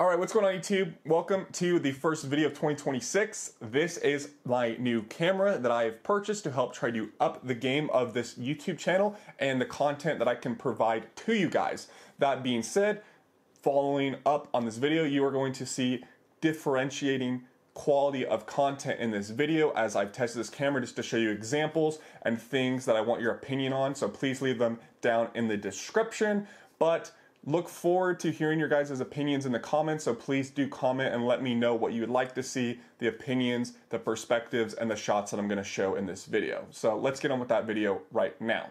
All right, what's going on YouTube? Welcome to the first video of 2026. This is my new camera that I have purchased to help try to up the game of this YouTube channel and the content that I can provide to you guys. That being said, following up on this video, you are going to see differentiating quality of content in this video as I've tested this camera just to show you examples and things that I want your opinion on. So please leave them down in the description. But Look forward to hearing your guys' opinions in the comments, so please do comment and let me know what you would like to see, the opinions, the perspectives, and the shots that I'm gonna show in this video. So let's get on with that video right now.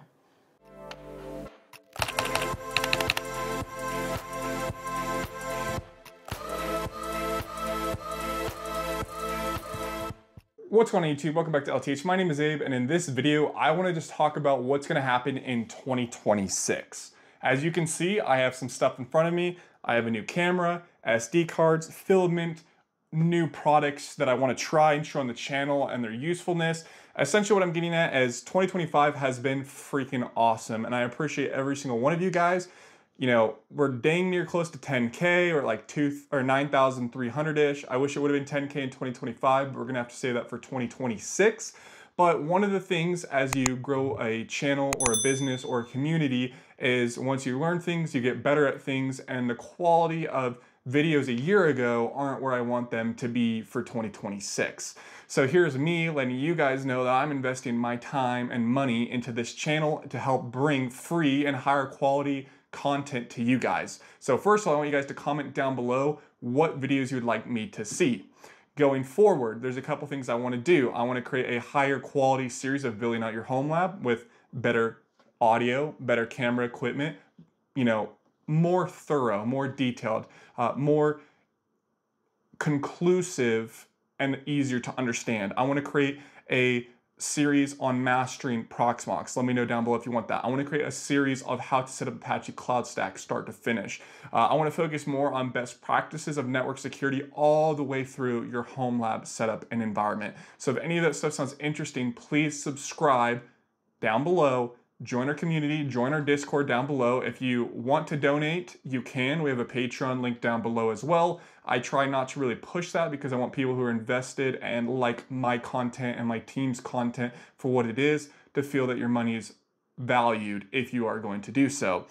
What's going on YouTube? Welcome back to LTH. My name is Abe, and in this video, I wanna just talk about what's gonna happen in 2026. As you can see, I have some stuff in front of me. I have a new camera, SD cards, filament, new products that I want to try and show on the channel and their usefulness. Essentially what I'm getting at is 2025 has been freaking awesome and I appreciate every single one of you guys. You know, we're dang near close to 10K or like two or 9,300-ish. I wish it would have been 10K in 2025, but we're gonna have to save that for 2026. But one of the things as you grow a channel or a business or a community is once you learn things, you get better at things, and the quality of videos a year ago aren't where I want them to be for 2026. So here's me letting you guys know that I'm investing my time and money into this channel to help bring free and higher quality content to you guys. So first of all, I want you guys to comment down below what videos you would like me to see going forward, there's a couple things I want to do. I want to create a higher quality series of building out your home lab with better audio, better camera equipment, you know, more thorough, more detailed, uh, more conclusive and easier to understand. I want to create a series on mastering Proxmox. Let me know down below if you want that. I want to create a series of how to set up Apache Cloud Stack start to finish. Uh, I want to focus more on best practices of network security all the way through your home lab setup and environment. So if any of that stuff sounds interesting, please subscribe down below join our community, join our Discord down below. If you want to donate, you can. We have a Patreon link down below as well. I try not to really push that because I want people who are invested and like my content and my team's content for what it is to feel that your money is valued if you are going to do so.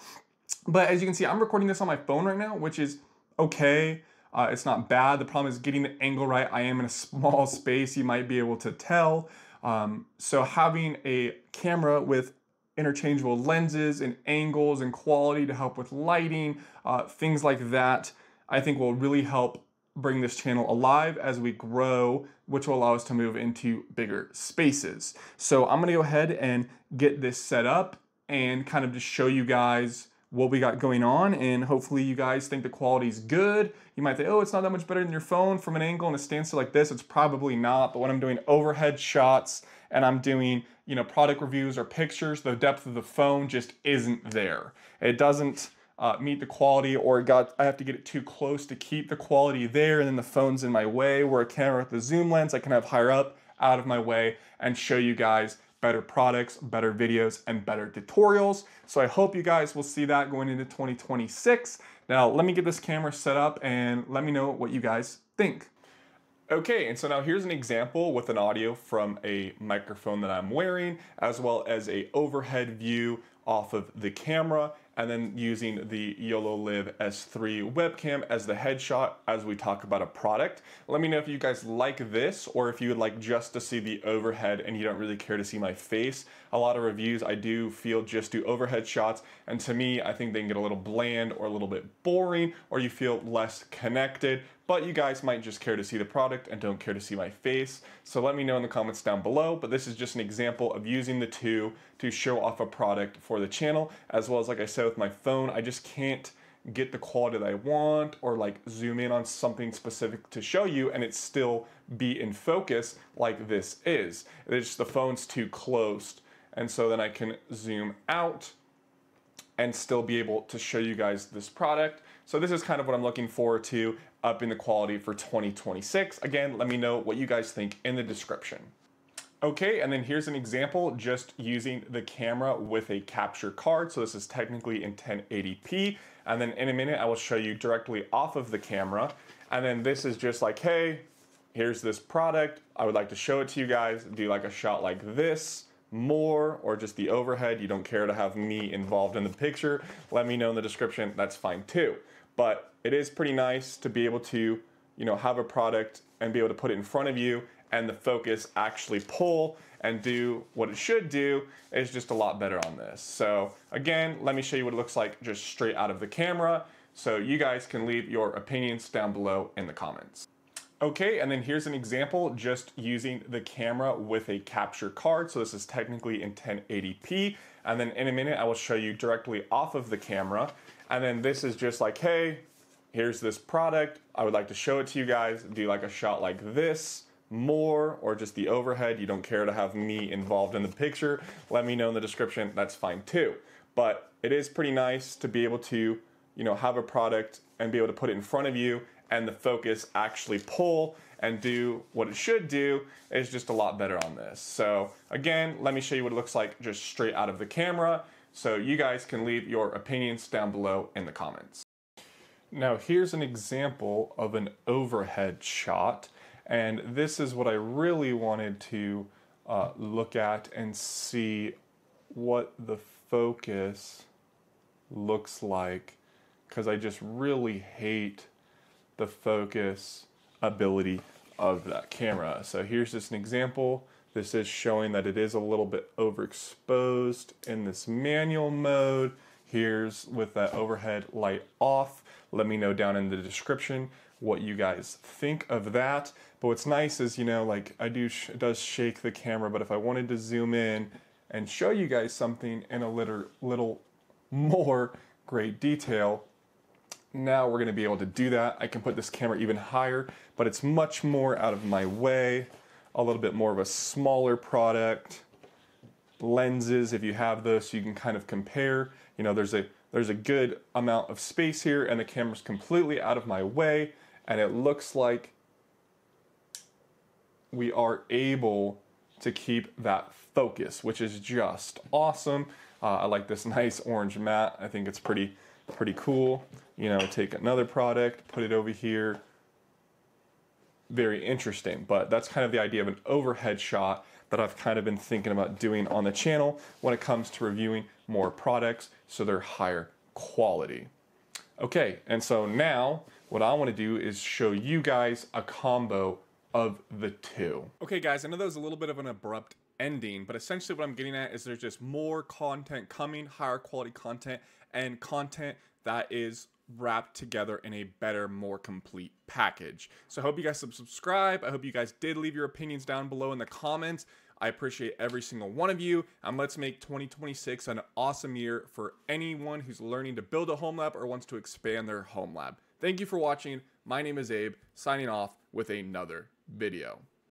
But as you can see, I'm recording this on my phone right now, which is okay. Uh, it's not bad. The problem is getting the angle right. I am in a small space, you might be able to tell. Um, so having a camera with interchangeable lenses and angles and quality to help with lighting, uh, things like that, I think will really help bring this channel alive as we grow, which will allow us to move into bigger spaces. So I'm gonna go ahead and get this set up and kind of just show you guys what we got going on and hopefully you guys think the quality is good. You might think, oh, it's not that much better than your phone from an angle and a standstill like this. It's probably not, but when I'm doing overhead shots and I'm doing, you know, product reviews or pictures, the depth of the phone just isn't there. It doesn't uh, meet the quality or got I have to get it too close to keep the quality there and then the phone's in my way where a camera with the zoom lens I can have higher up out of my way and show you guys better products, better videos, and better tutorials. So I hope you guys will see that going into 2026. Now, let me get this camera set up and let me know what you guys think. Okay, and so now here's an example with an audio from a microphone that I'm wearing, as well as a overhead view off of the camera and then using the YOLO Live S3 webcam as the headshot as we talk about a product. Let me know if you guys like this or if you would like just to see the overhead and you don't really care to see my face. A lot of reviews I do feel just do overhead shots and to me I think they can get a little bland or a little bit boring or you feel less connected but you guys might just care to see the product and don't care to see my face. So let me know in the comments down below, but this is just an example of using the two to show off a product for the channel, as well as like I said with my phone, I just can't get the quality that I want or like zoom in on something specific to show you and it still be in focus like this is. It's just the phone's too close and so then I can zoom out and still be able to show you guys this product. So this is kind of what I'm looking forward to upping the quality for 2026. Again, let me know what you guys think in the description. Okay, and then here's an example just using the camera with a capture card. So this is technically in 1080p. And then in a minute, I will show you directly off of the camera. And then this is just like, hey, here's this product. I would like to show it to you guys. Do like a shot like this more or just the overhead. You don't care to have me involved in the picture. Let me know in the description. That's fine too. But it is pretty nice to be able to, you know, have a product and be able to put it in front of you and the focus actually pull and do what it should do is just a lot better on this. So again, let me show you what it looks like just straight out of the camera. So you guys can leave your opinions down below in the comments. Okay, and then here's an example just using the camera with a capture card. So this is technically in 1080p. And then in a minute, I will show you directly off of the camera. And then this is just like, hey, here's this product. I would like to show it to you guys. Do like a shot like this more or just the overhead, you don't care to have me involved in the picture, let me know in the description. That's fine too. But it is pretty nice to be able to, you know, have a product and be able to put it in front of you and the focus actually pull and do what it should do is just a lot better on this. So again, let me show you what it looks like just straight out of the camera. So you guys can leave your opinions down below in the comments. Now here's an example of an overhead shot. And this is what I really wanted to uh, look at and see what the focus looks like because I just really hate the focus ability of that camera. So here's just an example. This is showing that it is a little bit overexposed in this manual mode. Here's with that overhead light off. Let me know down in the description what you guys think of that. But what's nice is, you know, like I do, sh- it does shake the camera, but if I wanted to zoom in and show you guys something in a little, little more great detail, now we're gonna be able to do that. I can put this camera even higher, but it's much more out of my way, a little bit more of a smaller product. Lenses, if you have those, you can kind of compare. You know, there's a there's a good amount of space here, and the camera's completely out of my way and it looks like we are able to keep that focus, which is just awesome. Uh, I like this nice orange mat. I think it's pretty pretty cool. You know, take another product, put it over here. Very interesting, but that's kind of the idea of an overhead shot that I've kind of been thinking about doing on the channel when it comes to reviewing more products so they're higher quality. Okay, and so now what I want to do is show you guys a combo of the two. Okay guys, I know that was a little bit of an abrupt ending, but essentially what I'm getting at is there's just more content coming, higher quality content, and content that is wrapped together in a better, more complete package. So I hope you guys subscribe. I hope you guys did leave your opinions down below in the comments. I appreciate every single one of you, and let's make 2026 an awesome year for anyone who's learning to build a home lab or wants to expand their home lab. Thank you for watching. My name is Abe, signing off with another video.